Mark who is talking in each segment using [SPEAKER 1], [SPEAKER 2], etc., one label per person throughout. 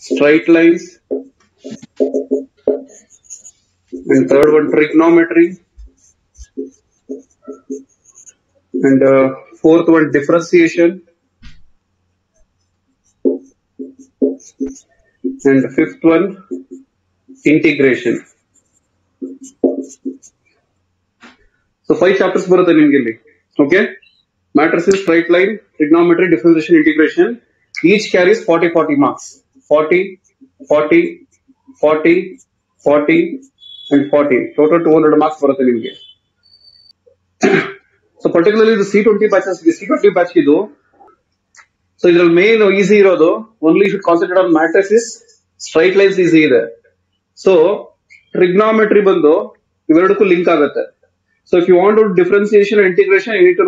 [SPEAKER 1] straight lines and third one trigonometry and uh, fourth one differentiation and fifth one integration so five chapters barutha nimgilli okay matrices straight line trigonometry differentiation integration each carries 40 40 marks 40, 40, 40, 40 and 40. Total 200 marks ಬರುತ್ತೆ ನಿಮಗೆ so particularly ಇದು C twenty batches C batch ಇದು so ಇದ್ರಲ್ಲಿ main easy ಇರೋದು only should concentrate on matrices straight lines easy ಇದೆ so trigonometry ಬಂದು ಇವೆರಡಕ್ಕೂ link ಆಗುತ್ತೆ so if you want differentiation integration you need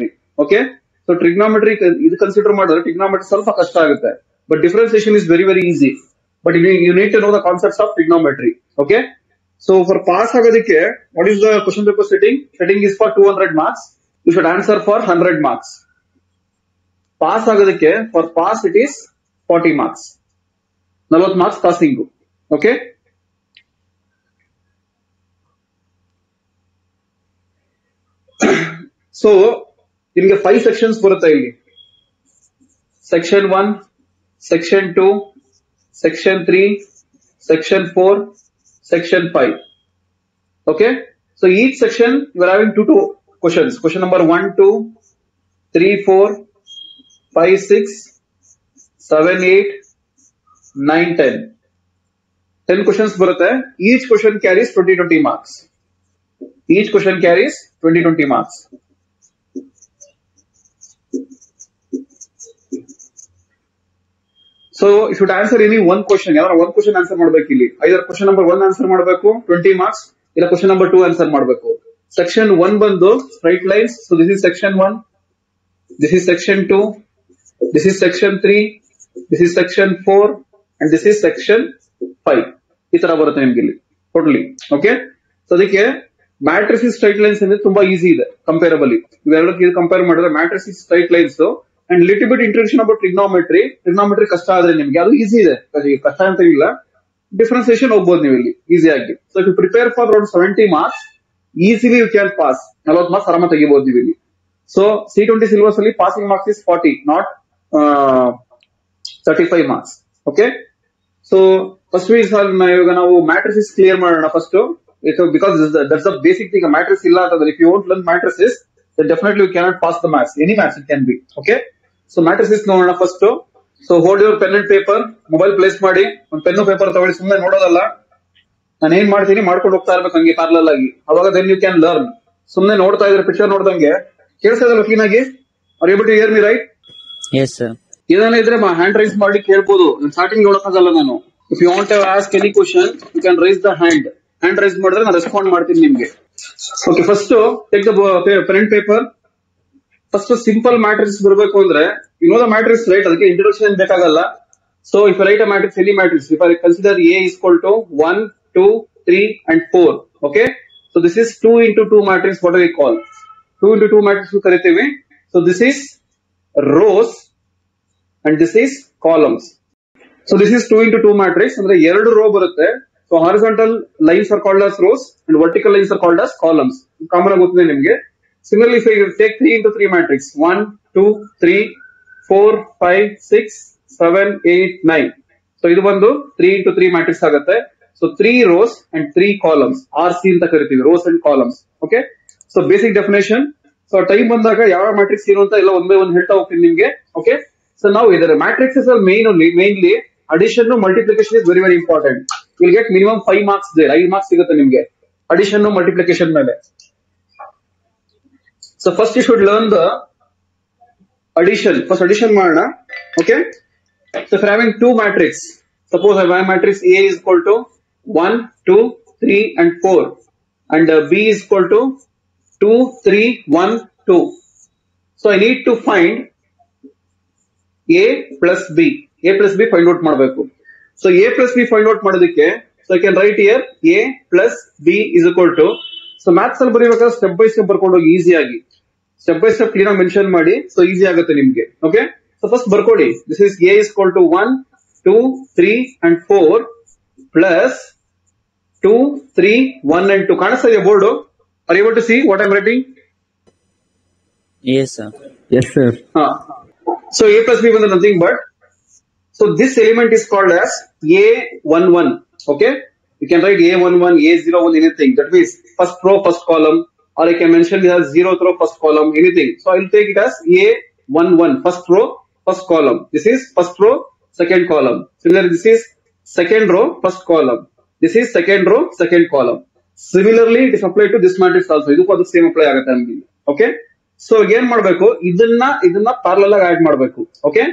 [SPEAKER 1] to okay so trigonometry ಇದು consider ಮಾಡಿದ್ರೆ trigonometry ಸ್ವಲ್ಪ ಕಷ್ಟ ಆಗುತ್ತೆ But differentiation is very, very easy. But you, you need to know the concepts of trigonometry. Okay. So for pass agadike, what is the question paper setting? Setting is for 200 marks. You should answer for 100 marks. Pass agadike, for pass it is 40 marks. 40 marks passing. Okay. the ನಿಮಗೆ five sections ಬರುತ್ತೆ ಇಲ್ಲಿ section one Section 2, Section 3, Section 4, Section 5. Okay. So each section you are having two questions. Question number 1, 2, 3, 4, 5, 6, 7, 8, 9, 10. 10 questions bರುತ್ತೆ. Each question carries 20-20 marks. Each question carries 20-20 marks. So should answer any one question one question answer question number one answer twenty marks इला question number two answer section one बंद straight line so this is section one this is section two this is section three this is section four and this is section five इतर बरते totally okay so the matrix straight line तुम्हारा easy है comparably compare matrix straight line and little bit introduction about trigonometry trigonometry ಕಷ್ಟ ಆದ್ರೆ ನಿಮ್ಗೆ ಅದು easy ಇದೆ ಕಷ್ಟ ಅಂತ ಇಲ್ಲ ಡಿಫ್ರೆನ್ಸಿಯೇಷನ್ ಹೋಗ್ಬೋದು ನೀವು ಇಲ್ಲಿ ಈಸಿ ಆಗಿ so if prepare for around seventy marks easily you can pass ನಲವತ್ತು ಮಾರ್ಕ್ಸ್ ಆರಾಮ ತೆಗಿಬಹುದು ನೀವು ಇಲ್ಲಿ ಸೊ ಸಿ ಟ್ವೆಂಟಿ ಸಿಲೆಬಸ್ ಅಲ್ಲಿ passing marks is forty not thirty five marks okay so first ಇವಾಗ ನಾವು ಮ್ಯಾಟ್ರಿಸಿಸ್ ಕ್ಲಿಯರ್ ಮಾಡೋಣ first because that's the basic thing matrix ಇಲ್ಲ ಅಂತಂದ್ರೆ if you won't learn matrices definitely you can pass the maths any maths it can be okay so matrices ನೋಡೋಣ first so hold your pen and paper mobile place ಮಾಡಿ ಒಂದು pen paper ತಗೊಳ್ಳಿ ಸುಮ್ಮನೆ ನೋಡೋದಲ್ಲ ನಾನು ಏನ್ ಮಾಡ್ತೀನಿ ಮಾಡ್ಕೊಂಡು ಹೋಗ್ತಾ ಇರ್ಬೇಕು ಹಂಗೆ ಪಾರ್ಲರ್ ಆಗಿ ಅವಾಗ ದೆನ್ ಯು ಕ್ಯಾನ್ ಲರ್ನ್ ಸುಮ್ಮನೆ ನೋಡ್ತಾ ಇದ್ರೆ ಪಿಕ್ಚರ್ ನೋಡ್ದಂಗೆ ಕೇಳಿಸ್ತಾ ಇದಲ್ಲ ಕ್ಲೀನ್ ಆಗಿ ಅವ್ರ able to hear me right
[SPEAKER 2] yes sir
[SPEAKER 1] ಏನಾನ ಇದ್ರೆ ಹ್ಯಾಂಡ್ ರೈಸ್ ಮಾಡಿ ಕೇಳ್ಬೋದು ಸ್ಟಾರ್ಟಿಂಗ್ ನೋಡೋಕ್ಕಾಗಲ್ಲ ನಾನು if you want ask any question you can raise the hand hand raise ಮಾಡಿದ್ರೆ ನಾನು ರೆಸ್ಪಾಂಡ್ ಮಾಡ್ತೀನಿ ನಿಮ್ಗೆ okay first take the pen paper first simple matrix ಬರಬೇಕು ಅಂದ್ರೆ ಇನ್ನೋದ ಮ್ಯಾಟ್ರಿಕ್ಸ್ ರೈಟ್ ಅದಕ್ಕೆ ಇಂಟ್ರೊಡಕ್ಷನ್ ಬೇಕಾಗಲ್ಲ so if right a matrix any matrix if I consider A is equal to one two three and four okay so this is two into two matrix what we call two into two matrix ಕರಿತೀವಿ so this is rows and this is columns so this is two into two matrix ಅಂದ್ರೆ ಎರಡು row ಬರುತ್ತೆ so horizontal lines are called as rows and vertical lines are called as columns common ಆಗುತ್ತದೆ ನಿಮಗೆ single if you take 3 into 3 matrix, 1, 2, 3, 4, 5, 6, 7, so ಇದು ಬಂದು three into three matrix ಆಗುತ್ತೆ so three rows and three columns R C ಅಂತ ಕರಿತೀವಿ rows and columns okay so basic definition so time ಬಂದಾಗ ಯಾವ matrix ಏನು ಅಂತ ಎಲ್ಲ ಒಂದೇ ಒಂದು ಹೇಳ್ತಾ ಹೋಗ್ತೀನಿ ನಿಮ್ಗೆ ಓಕೆ ಸೊ ನಾವು ಇದರ ಮ್ಯಾಟ್ರಿಕ್ಸಸ್ ಅಲ್ಲಿ main mainly addition multiplication is very very important will get minimum five marks there marks ಸಿಗುತ್ತೆ ನಿಮ್ಗೆ ಅಡಿಷನ್ ಮಲ್ಟಿಪ್ಲಿಕೇಶನ್ ಮೇಲೆ So first you should learn the addition. First addition ಮಾಡೋಣ Okay. So if I'm having two matrix, suppose I have matrix A is equal to 1, 2, 3 and 4 and B is equal to 2, 3, 1, 2. So I need to find A plus B. A plus B find out ಮಾಡಬೇಕು. So A plus B find out ಮಾಡೋದಕ್ಕೆ so I can write here A plus B is equal to so maths ಅಲ್ಲಿ ಬರೀಬೇಕಾದ್ರೆ step by step ಬರ್ಕೊಂಡು ಹೋಗಿ ಈಸಿಯಾಗಿ step by step clean ಆಗಿ mention ಮಾಡಿ so easy ಆಗುತ್ತೆ ನಿಮ್ಗೆ ಓಕೆ ಸೊ ಫಸ್ಟ್ ಬರ್ಕೊಡಿ this is A is equal to one two three and four plus two three one and two ಕಾಣಿಸ್ತಾ ಇದೆಯಾ board are able to see what I'm writing
[SPEAKER 2] yes yes
[SPEAKER 3] sir so
[SPEAKER 1] A plus B ಬಂದ್ರೆ nothing but so this element is called as A one one okay you can write A one one A zero one anything that means first row first column or I can mention it as zeroth row, first column, anything. So I will take it as A11, first row, first column. This is first row, second column. Similarly, this is second row, first column. This is second row, second column. Similarly, it is applied to this matrix also. is the same apply. Okay. So again so ಏನ್ ಮಾಡಬೇಕು ಇದನ್ನ ಇದನ್ನ parallel ಆಗಿ add ಮಾಡಬೇಕು okay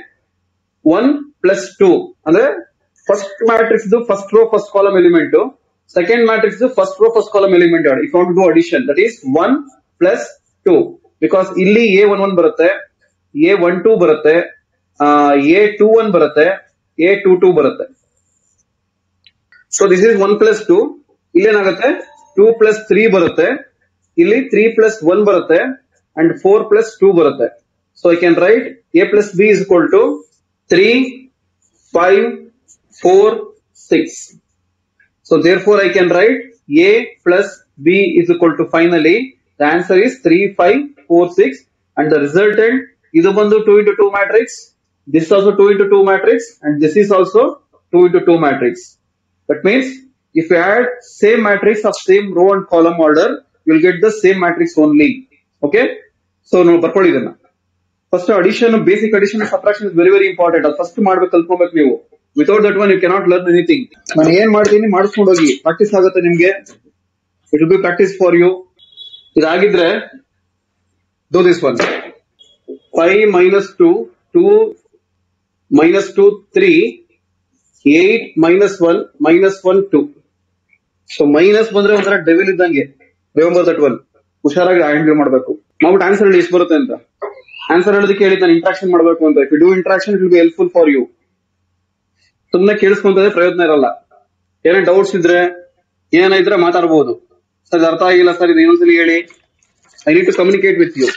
[SPEAKER 1] one plus two ಅಂದ್ರೆ first the first row first column element second matrix is first row, first column element order. If you want to do addition, that ಇಲ್ಲಿ A one one ಬರುತ್ತೆ A one two ಬರುತ್ತೆ A two one ಬರುತ್ತೆ A two two ಬರುತ್ತೆ so this is one plus two ಇಲ್ಲಿ ಏನಾಗುತ್ತೆ two plus three ಬರುತ್ತೆ ಇಲ್ಲಿ three plus one ಬರುತ್ತೆ ಅಂಡ್ ಫೋರ್ ಪ್ಲಸ್ ಟೂ ಬರುತ್ತೆ so I can write A plus B is equal to three five four six So therefore I can write A plus B is equal to final A. The answer is 3, 5, 4, 6 and the resultant ಇದು ಬಂದು 2 into 2 matrix. This also 2 into 2 matrix and this is also 2 into 2 matrix. That means if you add same matrix of same row and column order, you will get the same matrix only. Okay. So ನಾವು ಬರ್ಕೊಳ್ಳಿ ಇದನ್ನ addition addition basic subtraction is very very important. first ಅದು first ಮಾಡ್ಬೇಕು ಕಲ್ತ್ಕೊಬೇಕು ನೀವು without that one you cannot learn anything ನಾನು ಏನ್ ಮಾಡ್ತೀನಿ ಮಾಡಿಸ್ಕೊಂಡು ಹೋಗಿ ಪ್ರಾಕ್ಟೀಸ್ ಆಗುತ್ತೆ ನಿಮ್ಗೆ it will be practice for you ಇದಾಗಿದ್ರೆ do this one five minus two two minus two three eight minus one minus one two so minus ಬಂದ್ರೆ ಒಂಥರ ಡೆವಿಲ್ ಇದ್ದಂಗೆ ರಿವಂಬರ್ ದಟ್ ಒನ್ ಹುಷಾರಾಗಿ ಹ್ಯಾಂಡಲ್ ಮಾಡಬೇಕು ನಾವು ಆನ್ಸರ್ ಹೇಳಿ ಎಷ್ಟು ಬರುತ್ತೆ ಅಂತ ಆನ್ಸರ್ ಹೇಳೋದಕ್ಕೆ ಹೇಳಿ ನಾನು ಇಂಟ್ರಾಕ್ಷನ್ ಮಾಡಬೇಕು ಅಂತ if you do interaction will be helpful for you ಸುಮ್ನೆ ಕೇಳಿಸ್ಕೊಂತದೆ ಪ್ರಯೋಜನ ಇರಲ್ಲ ಏನೇ ಡೌಟ್ಸ್ ಇದ್ರೆ ಏನಾದ್ರೆ ಮಾತಾಡಬಹುದು ಸರ್ ಅರ್ಥ ಆಗಿಲ್ಲ ಸರ್ ಇದು ಇನ್ನೊಂದ್ಸಲ ಹೇಳಿ I need to communicate with you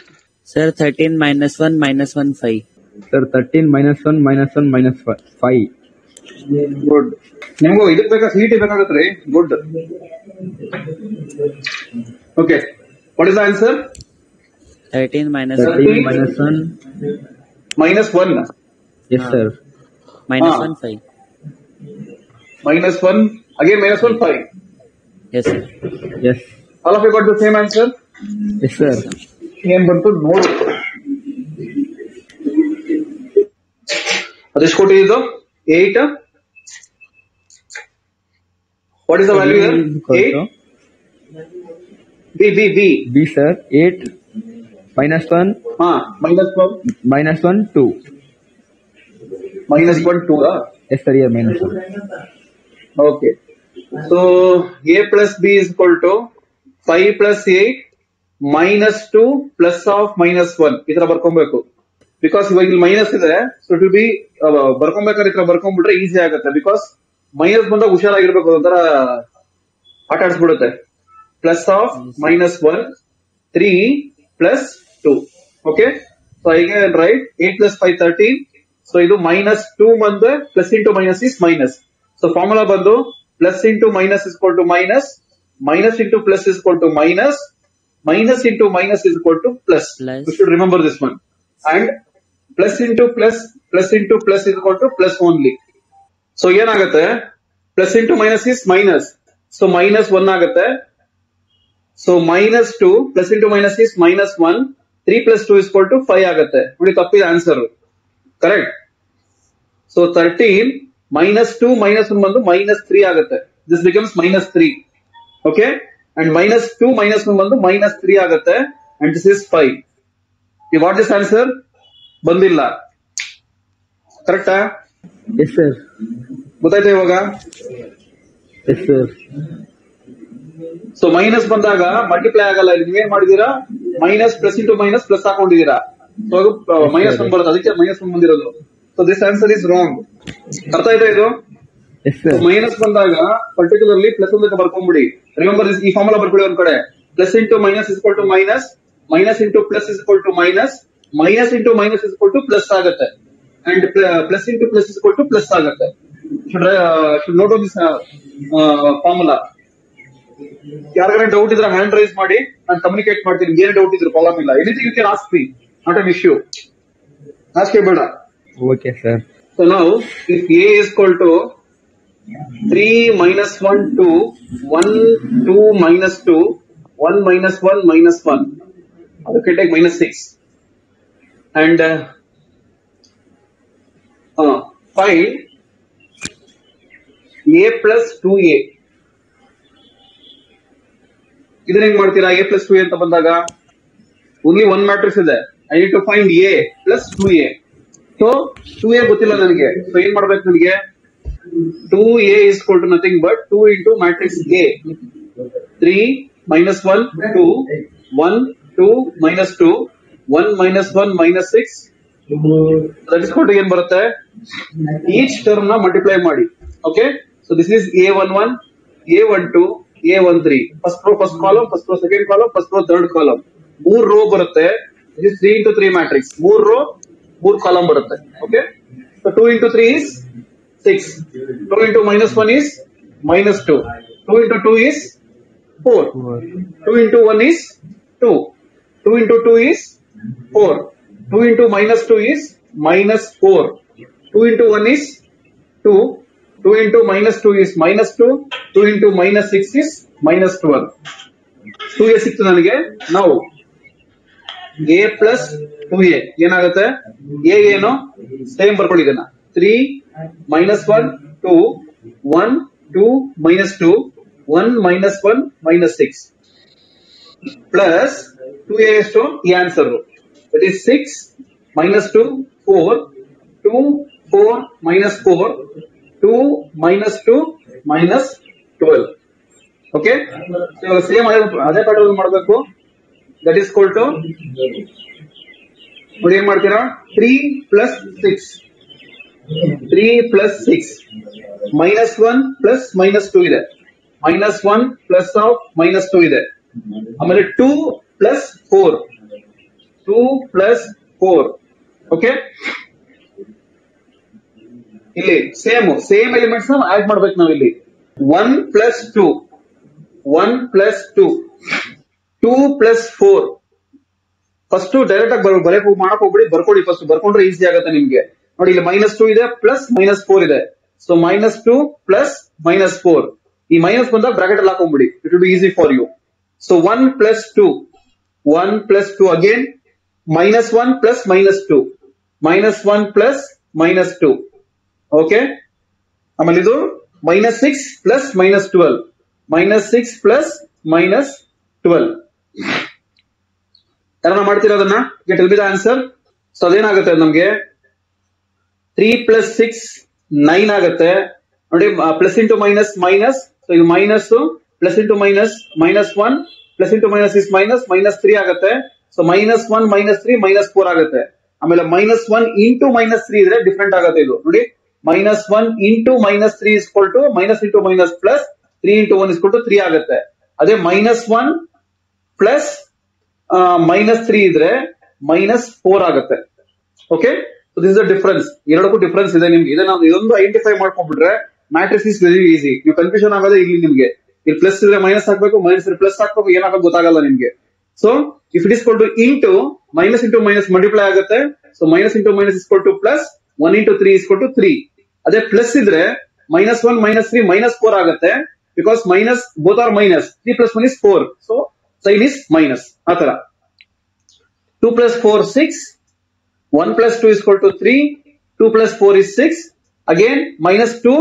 [SPEAKER 2] sir thirteen minus one minus one five
[SPEAKER 3] sir thirteen minus one minus one minus five
[SPEAKER 1] good ನಿಮ್ಗೂ ಇದಕ್ಕೆ ಬೇಕಾ ಸಿ ಟಿ e ಬೇಕಾಗತ್ರಿ good okay what is answer
[SPEAKER 2] thirteen
[SPEAKER 3] minus minus one
[SPEAKER 1] minus one
[SPEAKER 3] yes
[SPEAKER 2] sir
[SPEAKER 1] minus
[SPEAKER 2] one five
[SPEAKER 1] minus 1, again minus 1, 5.
[SPEAKER 2] Yes, sir.
[SPEAKER 3] Yes.
[SPEAKER 1] All of you got the same answer?
[SPEAKER 3] Yes, sir.
[SPEAKER 1] N Bantu, no. This coat is the 8.
[SPEAKER 3] What is the
[SPEAKER 1] value
[SPEAKER 3] here?
[SPEAKER 1] 8. B, B,
[SPEAKER 3] B. B, sir. 8 minus 1.
[SPEAKER 1] Ah, minus 1.
[SPEAKER 3] Minus 1, 2.
[SPEAKER 1] Minus 1, 2. Ah.
[SPEAKER 3] Yes, sir. Here, minus 1.
[SPEAKER 1] Okay so A plus B is equal five five plus eight minus two plus of minus one ಈ ತರ ಬರ್ಕೊಬೇಕು because ಇವಾಗ ಇಲ್ಲಿ minus ಇದೆ so to B ಬರ್ಕೊಬೇಕಾದ್ರೆ ಈ ತರ ಬರ್ಕೊಂಡ್ಬಿಟ್ರೆ ಈಸಿ ಆಗುತ್ತೆ ಬಿಕಾಸ್ ಮೈನಸ್ ಬಂದಾಗ ಹುಷಾರಾಗಿರ್ಬೇಕು ಒಂಥರ ಆಟ ಆಡಿಸ್ಬಿಡುತ್ತೆ plus of minus one three plus two okay so can write eight plus five thirteen so ಇದು ಮೈನಸ್ ಟೂ ಬಂದ್ರೆ plus into minus is minus so formula बंद plus into minus equal to minus minus into plus equal to minus minus into minus equal
[SPEAKER 2] to
[SPEAKER 1] plus you should remember this one and plus into plus plus into plus equal to plus only so an plus into minus is minus so minus one आगते so minus two plus into minus is minus one three plus two equal to फै आगते तपद answer correct so thirteen minus two minus one ಬಂದು minus three ಆಗುತ್ತೆ this becomes minus three okay and minus two minus one ಬಂದು minus three ಆಗುತ್ತೆ and this is five ಈ what this answer ಬಂದಿಲ್ಲ ಕರೆಕ್ಟಾ ಗೊತ್ತಾಯ್ತಾ ಇವಾಗ ಸೊ ಮೈನಸ್ ಬಂದಾಗ ಮಲ್ಟಿಪ್ಲೈ ಆಗಲ್ಲ ಇಲ್ಲಿ ಏನ್ ಮಾಡಿದೀರಾ minus plus into minus plus ಹಾಕೊಂಡಿದೀರಾ ಮೈನಸ್ ಒನ್ ಬರುತ್ತೆ ಅದಕ್ಕೆ ಮೈನಸ್ ಒನ್ ಬಂದಿರೋದು so this answer is wrong ಅರ್ಥ ಆಯ್ತಾ ಇದು ಮೈನಸ್ ಬಂದಾಗ ಪರ್ಟಿಕ್ಯುಲರ್ಲಿ ಪ್ಲಸ್ ಒಂದಕ್ಕೆ ಬರ್ಕೊಂಡ್ಬಿಡಿ ರಿಮೆಂಬರ್ ಈ ಫಾರ್ಮುಲಾ ಬರ್ಬಿಡಿ ಒಂದ್ ಕಡೆ plus into minus equal to minus minus into plus equal to minus minus into minus equal to plus ಆಗುತ್ತೆ and plus into plus equal to plus ಆಗುತ್ತೆ ನೋಟ್ ದಿಸ್ ಫಾರ್ಮುಲಾ ಯಾರ doubt ಇದ್ರೆ hand raise ಮಾಡಿ ನಾನು communicate ಮಾಡ್ತೀನಿ ಏನೇ doubt ಇದ್ರೆ problem ಇಲ್ಲ anything you can ask me not an issue ಆಸ್ಕೇ ಬೇಡ
[SPEAKER 3] okay
[SPEAKER 1] sir so now if A is equal to three minus one two one two minus two one minus one minus one अटेक minus six and five A plus two A इधर हिंग मारती रहा A plus two A तब बंदा का only one matrix है I need to find A plus two A so two A ಗೊತ್ತಿಲ್ಲ ನನಗೆ ಸೊ ಏನ್ ಮಾಡ್ಬೇಕು ನನಗೆ two A is ಕೊಲ್ to nothing but two into matrix A three minus one two one two minus two one minus one minus six ಕೊಟ್ಟು ಏನ್ ಬರುತ್ತೆ each term ನ multiply ಮಾಡಿ okay so this is A one one A one two A one three first row first column first row second column first row third column ಮೂರ್ row ಬರುತ್ತೆ three into three matrix ಮೂರ್ row ಮೂರ್ column ಬರುತ್ತೆ okay so two into three is six two into minus one is minus two two into two is four
[SPEAKER 3] two
[SPEAKER 1] into one is two two into two is four two into minus two is minus four two into one is two two into minus two is minus two two into minus six is minus twelve two A ಸಿಕ್ತು ನನಗೆ ನಾವು A plus two A ಏನಾಗುತ್ತೆ A ಏನು same ಬರ್ಕೊಳ್ಳಿ ಇದನ್ನ three minus one two one two minus two one minus one minus six plus two A ಎಷ್ಟು ಈ answer that is six minus two four two four minus four two minus two minus twelve okay same ಅದೇ ಅದೇ ಪಾಠ ಮಾಡಬೇಕು that is equal to ನೋಡಿ ಏನ್ ಮಾಡ್ತೀರಾ three plus six three plus six minus one plus minus two ಇದೆ minus one plus of minus two ಇದೆ ಆಮೇಲೆ two plus four two plus four okay ಇಲ್ಲಿ ಸೇಮ್ ಸೇಮ್ ಎಲಿಮೆಂಟ್ಸ್ ಆಡ್ ಮಾಡ್ಬೇಕು ನಾವಿಲ್ಲಿ one plus two one plus two two plus four first direct ಆಗಿ ಬರೆ ಮಾಡಕ್ ಹೋಗ್ಬಿಡಿ ಬರ್ಕೊಡಿ ಫಸ್ಟ್ ಬರ್ಕೊಂಡ್ರೆ ಈಸಿ ಆಗುತ್ತೆ ನಿಮ್ಗೆ ನೋಡಿ ಇಲ್ಲಿ ಮೈನಸ್ ಟೂ ಇದೆ ಪ್ಲಸ್ ಮೈನಸ್ ಫೋರ್ ಇದೆ so minus two plus minus four ಈ ಮೈನಸ್ ಬಂದಾಗ ಬ್ರಾಕೆಟ್ ಅಲ್ಲಿ ಹಾಕೊಂಡ್ಬಿಡಿ it will be easy for you so one plus two one plus two again minus one plus minus two minus one plus minus two okay ಆಮೇಲೆ ಇದು minus six plus minus twelve minus six plus minus twelve ಯಾರನ್ನ ಮಾಡ್ತೀರಾ ಅದನ್ನ get will be the answer so ಅದೇನಾಗುತ್ತೆ ನಮ್ಗೆ three plus six nine ಆಗುತ್ತೆ ನೋಡಿ plus into minus minus so ಇದು minus plus into minus minus one plus into minus is minus minus three ಆಗುತ್ತೆ so minus one minus three minus four ಆಗುತ್ತೆ ಆಮೇಲೆ minus one into minus three ಇದ್ರೆ different ಆಗುತ್ತೆ ಇದು ನೋಡಿ minus one into minus three equal minus into minus plus three into one equal three ಆಗುತ್ತೆ ಅದೇ minus one plus minus three ಇದ್ರೆ minus four ಆಗುತ್ತೆ ಓಕೆ ದಿಸ್ ಇಸ್ ಡಿಫ್ರೆನ್ಸ್ ಎರಡಕ್ಕೂ difference ಇದೆ ನಿಮ್ಗೆ ಇದನ್ನ ಇದೊಂದು ಐಡೆಂಟಿಫೈ ಮಾಡ್ಕೊಂಡ್ಬಿಟ್ರೆ ಮ್ಯಾಟ್ರಿಕ್ಸ್ ಇಸ್ ವೆರಿ ಈಸಿ ನೀವು ಕನ್ಫ್ಯೂಷನ್ ಆಗೋದೇ ಇಲ್ಲಿ ನಿಮ್ಗೆ ಇಲ್ಲಿ ಪ್ಲಸ್ ಇದ್ರೆ ಮೈನಸ್ ಹಾಕ್ಬೇಕು ಮೈನಸ್ ಇದ್ರೆ ಪ್ಲಸ್ ಹಾಕ್ಬೇಕು ಏನಾಗೋ ಗೊತ್ತಾಗಲ್ಲ ನಿಮ್ಗೆ so if it is ಕೊಲ್ to into minus into minus multiply ಆಗುತ್ತೆ so minus into minus is to plus one into three is to three ಅದೇ ಪ್ಲಸ್ ಇದ್ರೆ minus one minus three minus four ಆಗುತ್ತೆ because minus both are minus three plus one is four so sign is minus ಆತರ two plus four six one plus two equal to three two plus four is six again minus two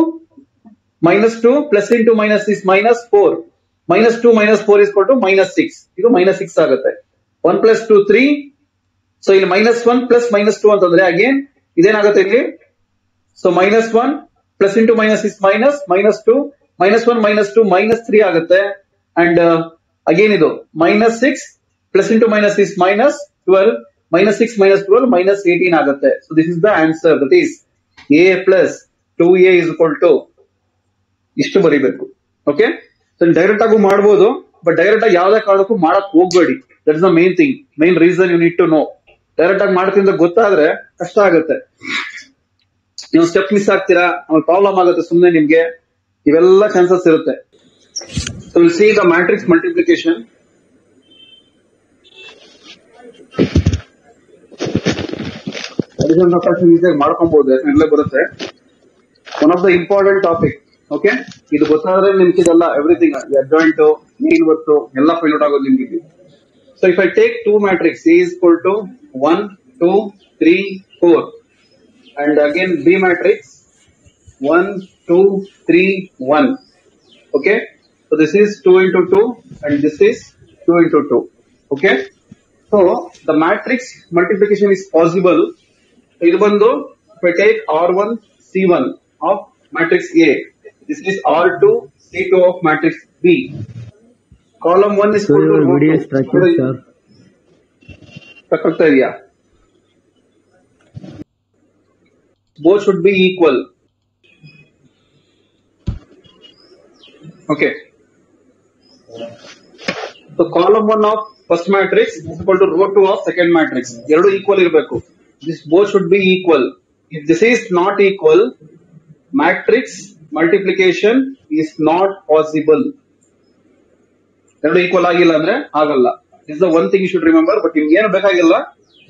[SPEAKER 1] minus two plus into minus is minus four minus two minus four is to minus six ಇದು minus six ಆಗುತ್ತೆ one plus two three so ಇಲ್ಲಿ minus one plus minus two ಅಂತಂದ್ರೆ again ಇದೇನಾಗುತ್ತೆ ಇಲ್ಲಿ so minus one plus into minus is minus minus two minus one minus two minus three ಆಗುತ್ತೆ and again ಇದು minus six plus into minus six minus twelve minus six minus twelve minus eighteen ಆಗುತ್ತೆ so this is the answer that is A plus two A is equal to ಇಷ್ಟು ಬರೀಬೇಕು okay so direct ಆಗು ಮಾಡ್ಬೋದು but direct ಆಗಿ ಯಾವ್ದೇ ಕಾರಣಕ್ಕೂ ಮಾಡಕ್ ಹೋಗ್ಬೇಡಿ that is the main thing main reason you need to know direct ಆಗಿ ಮಾಡ್ತಿಂದ ಗೊತ್ತಾದ್ರೆ ಕಷ್ಟ ಆಗುತ್ತೆ ನೀವು ಸ್ಟೆಪ್ ಮಿಸ್ ಆಗ್ತೀರಾ ಪ್ರಾಬ್ಲಮ್ ಆಗುತ್ತೆ ಸುಮ್ಮನೆ ನಿಮ್ಗೆ ಇವೆಲ್ಲ ಚಾನ್ಸಸ್ ಇರುತ್ತೆ So we'll see the matrix multiplication. ಬರುತ್ತೆ one of the important topic okay ಇದು ಗೊತ್ತಾದ್ರೆ ನಿಮ್ಗೆ ಎವ್ರಿಥಿಂಗ್ ಜಾಯಿಂಟ್ ನೀಲ್ ಗೊತ್ತು ಎಲ್ಲ ಫೈಲೋಟ್ ಆಗೋದು ನಿಮ್ಗೆ so if I take two matrix is equal to one two three four and again B matrix one two three one okay So this is 2 into 2 and this is 2 into 2. Okay. So the matrix multiplication is possible. ಇದು ಬಂದು take R1 C1 of matrix A. This is R2 C2 of matrix B. Column 1 is
[SPEAKER 3] so your video is tracking, sir.
[SPEAKER 1] Stuck both should be equal. Okay. So column one of first matrix equal to row two of second matrix ಎರಡು equal ಇರಬೇಕು this both should be equal if this is not equal matrix multiplication is not possible ಎರಡು equal ಆಗಿಲ್ಲ ಅಂದ್ರೆ ಆಗಲ್ಲ is the one thing you should remember but ನಿಮ್ಗೆ ಏನು ಬೇಕಾಗಿಲ್ಲ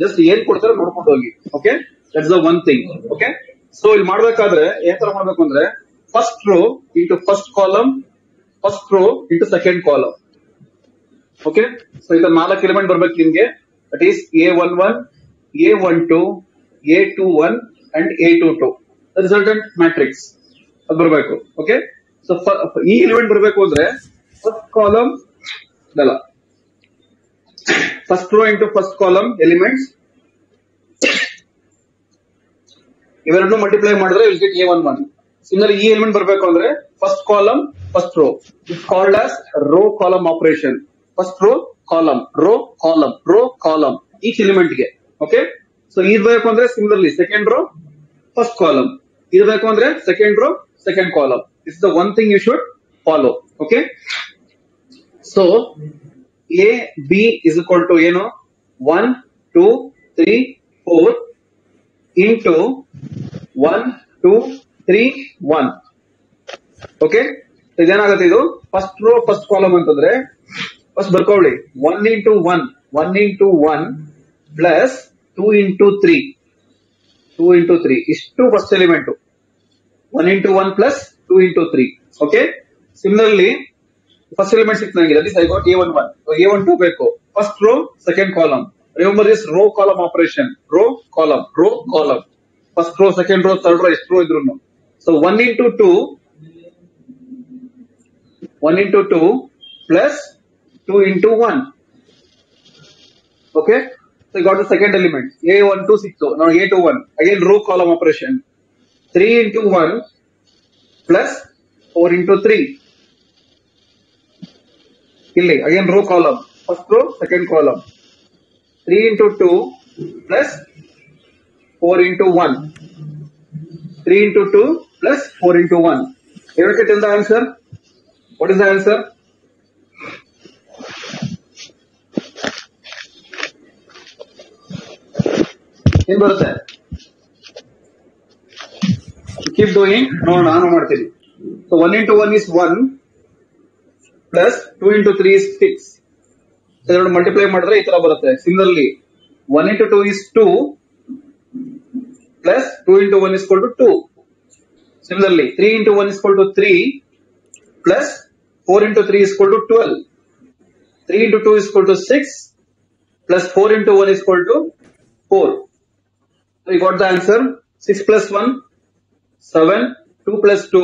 [SPEAKER 1] just ಏನ್ ಕೊಡ್ತಾರೆ ನೋಡ್ಕೊಂಡು ಹೋಗಿ okay that's the one thing okay so ಇಲ್ಲಿ ಮಾಡ್ಬೇಕಾದ್ರೆ ಏನ್ ತರ ಮಾಡ್ಬೇಕು ಅಂದ್ರೆ first row into first column first row into second column okay so ಇದ್ರ ನಾಲ್ಕು ಎಲಿಮೆಂಟ್ ಬರ್ಬೇಕು ನಿಮ್ಗೆ that is A one one A one two A two one and A two two resultant matrix ಅದು ಬರಬೇಕು ಓಕೆ ಸೊ ಈ element ಬರಬೇಕು ಅಂದ್ರೆ first column ಇದೆಲ್ಲ first row into first column elements ಇವೆರಡನ್ನೂ ಮಲ್ಟಿಪ್ಲೈ ಮಾಡಿದ್ರೆ will get A one one ಇದ್ರಲ್ಲಿ ಈ ಎಲಿಮೆಂಟ್ ಬರಬೇಕು ಅಂದ್ರೆ first column first row it's called as rho column operation first row column row column row column ಈ element ಗೆ okay so ಇರ್ಬೇಕು ಅಂದ್ರೆ similarly second row first column ಇರ್ಬೇಕು ಅಂದ್ರೆ second row second column it's the one thing you should follow okay so A B is equal to ಏನು one two three four into one two three one okay ಇದೇನಾಗುತ್ತೆ ಇದು first row first column ಅಂತಂದ್ರೆ first ಬರ್ಕೊಳ್ಳಿ one into one one into one plus two into three two into three ಇಷ್ಟು first element one into one plus two into three okay similarly first element ಸಿಕ್ತ ನನಗೆ ಅಲ್ಲಿ is A one one A one two ಬೇಕು first row second column remember is row column operation row column row column first row second row third row ಎಷ್ಟು row ಇದ್ರು So 1 into 2, 1 into 2 plus 2 into 1. Okay. So you got the second element. A126. Now A21. Again row column operation. 3 into 1 plus 4 into 3. Killing. Again row column. First row, second column. 3 into 2 plus 4 into 1. 3 into 2 plus four into one You have to tell the answer. What is the ಬರುತ್ತೆ keep doing ನೋಡೋಣ ಮಾಡ್ತೀನಿ one into one is one plus two into three six multiply ಮಾಡಿದ್ರೆ ಈ ತರ ಬರುತ್ತೆ similarly one into two is two plus two into one is to two Similarly, 3 into 1 is equal to 3 plus 4 into 3 is equal to 12. 3 into 2 is equal to 6 plus 4 into 1 is equal to 4. So you got the answer 6 plus 1, 7, 2 plus 2,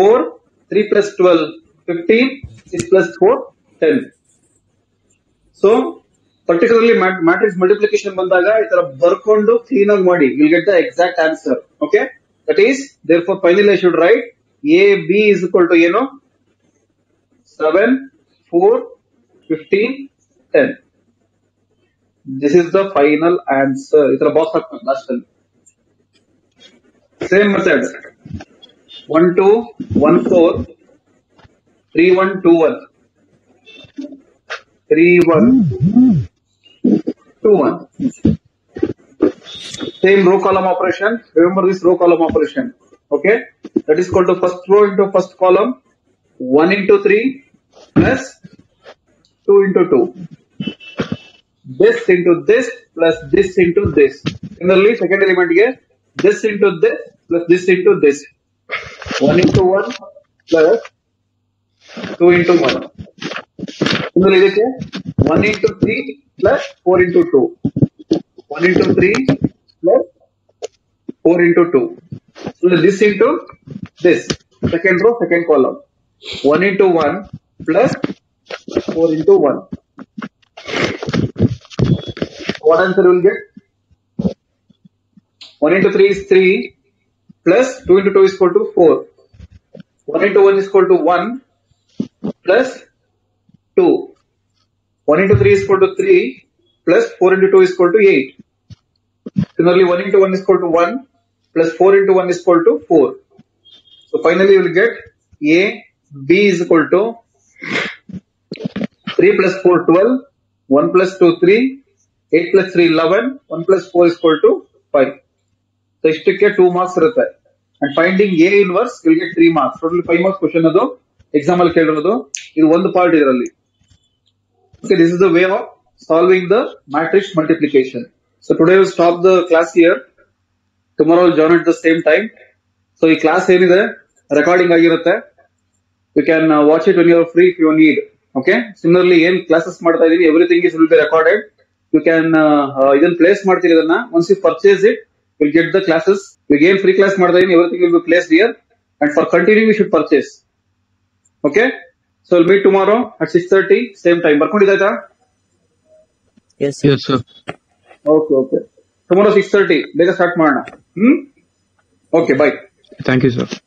[SPEAKER 1] 4, 3 plus 12, 15, 6 plus 4, 10. So particularly matrix multiplication. You will get the exact answer. Okay. That is, therefore, finally I should write AB is equal to, you know, 7, 4, 15, 10. This is the final answer. It's a box last time. Same method. 1, 2, 1, 4, 3, 1, 2, 1. 3, 1, 2, 1. Same row column operation. Remember this row column operation. Okay. That is called to first row into first column. 1 into 3 plus 2 into 2. This into this plus this into this. in the Similarly, second element here. This into this plus this into this. 1 into 1 plus 2 into 1. Similarly, 1 into 3 plus 4 into 2. 1 into 3 plus 4 into 2. So this into this. Second row, second column. 1 into 1 plus 4 into 1. What answer will get? 1 into 3 is 3 plus 2 into 2 is equal to 4. 1 into 1 is equal to 1 plus 2. 1 into 3 is equal to 3 plus 4 into 2 is equal to 8. Similarly, 1 into 1 is equal to 1 plus 4 into 1 is equal A, B is equal to 3 plus 4, 12, 1 plus 2, 3, 8 plus 3, 11, 1 ಇಷ್ಟಕ್ಕೆ two marks ಇರುತ್ತೆ and finding A inverse will get 3 marks total 5 marks question ಅದು exam ಅಲ್ಲಿ ಇದು ಒಂದು part ಇದರಲ್ಲಿ okay this the way of solving the matrix multiplication So today we'll stop the class here. Tomorrow we'll join at the same time. So ಈ class ಏನಿದೆ recording here. You can watch it when you are free if you need. Okay. Similarly ಏನ್ classes ಮಾಡ್ತಾ ಇದೀನಿ everything is will be recorded. You can even place smart. ಇದನ್ನ once you purchase it will get the classes. Again free class ಮಾಡ್ತಾ ಇದೀನಿ everything will be placed here. And for continuing you should purchase. Okay. So we'll meet tomorrow at 6:30 same time. ಬರ್ಕೊಂಡಿದ್ದಾಯ್ತಾ?
[SPEAKER 2] Yes, sir.
[SPEAKER 3] Yes, sir.
[SPEAKER 1] Okay okay tomorrow six thirty ಬೇಗ start ಮಾಡೋಣ hmm okay bye
[SPEAKER 3] thank you sir